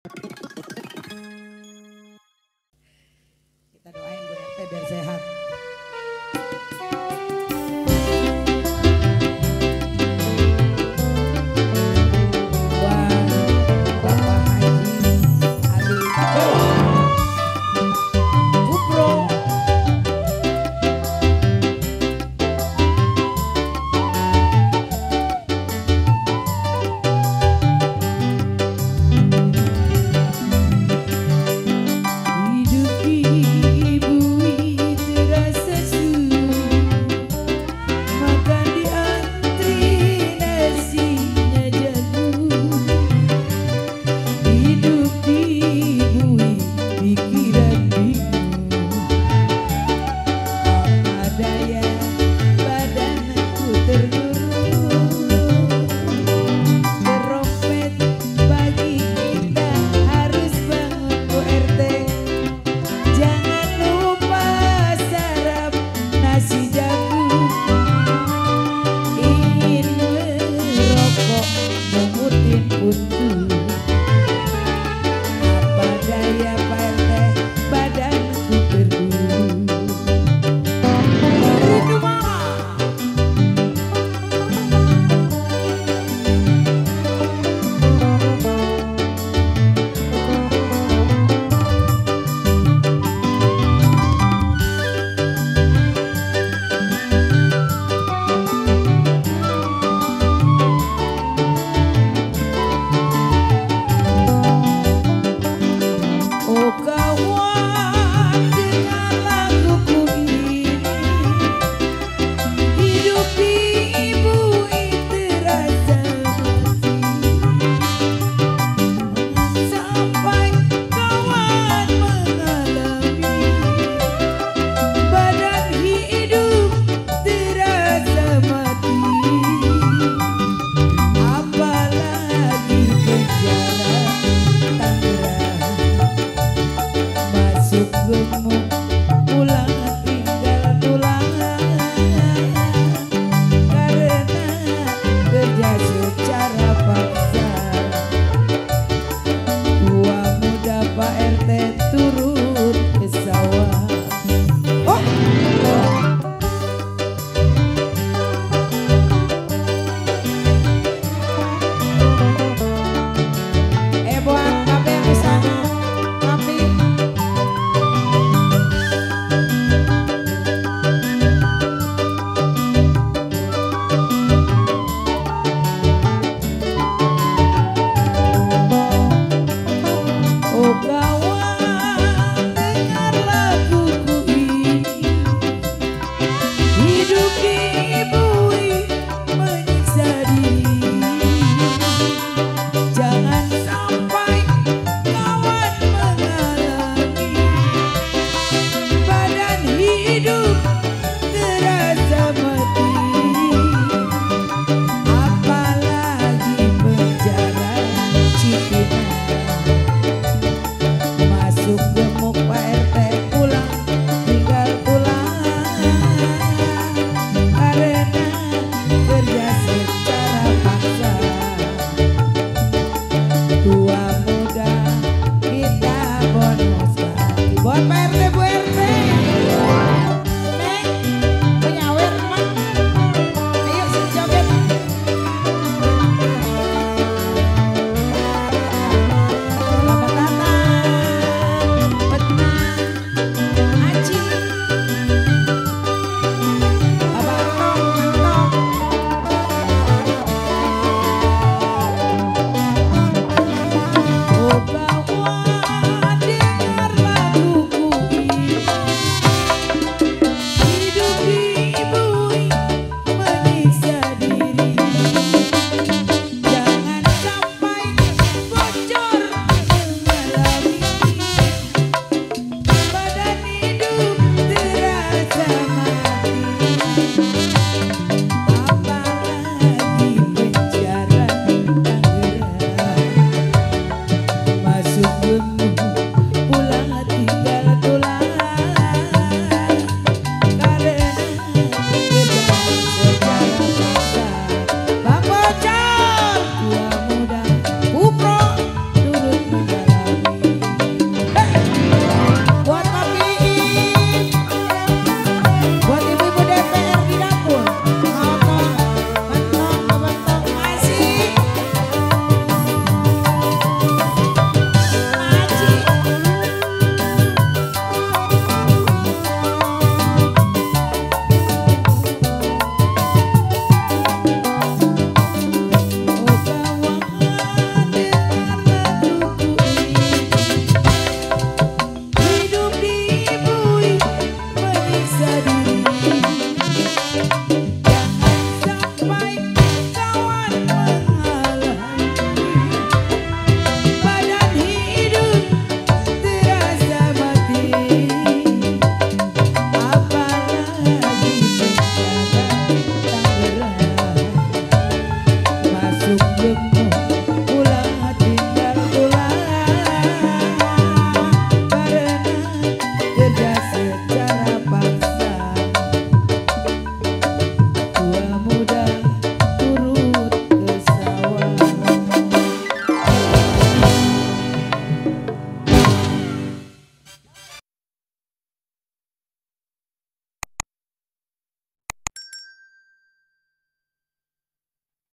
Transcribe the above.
Kita doain Bu RT biar sehat. mm-hmm.